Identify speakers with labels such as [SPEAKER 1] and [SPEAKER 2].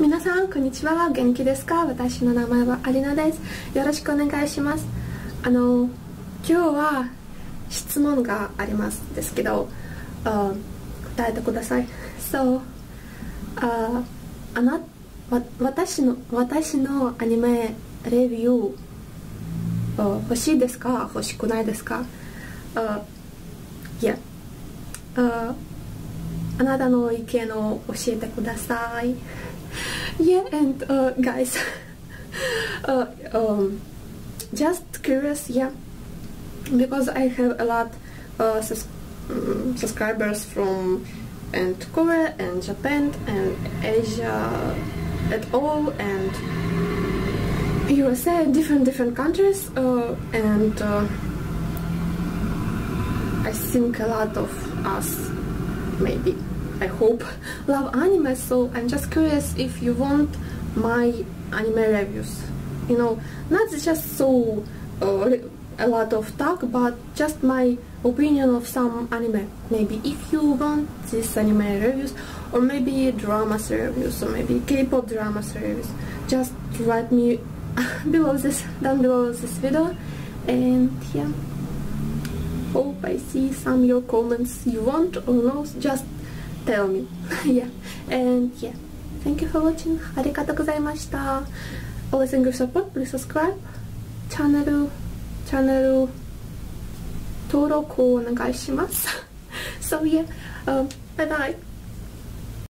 [SPEAKER 1] 皆さんこんにちは。元気ですか？私の名前はアリナです。よろしくお願いします。あの今日は質問がありますですけどあ答えてください。So ああなわ私の私のアニメレビュー欲しいですか？欲しくないですか？あいやああなたの意見を教えてください Yeah and、uh, guys uh, um, just curious yeah because I have a lot uh, sus um, subscribers from and Korea and Japan and Asia at all and USA different different countries uh, and uh, I think a lot of us maybe I hope. Love anime so I'm just curious if you want my anime reviews. You know not just so uh, a lot of talk but just my opinion of some anime. Maybe if you want this anime reviews or maybe drama reviews or maybe K-pop drama reviews just write me below this down below this video. And yeah. Hope I see some your comments you want or no. Just tell me yeah and yeah thank you for watching ありがとうございました always in your support please subscribe チャンネルチャンネル登録をお願いします so yeah、um, bye bye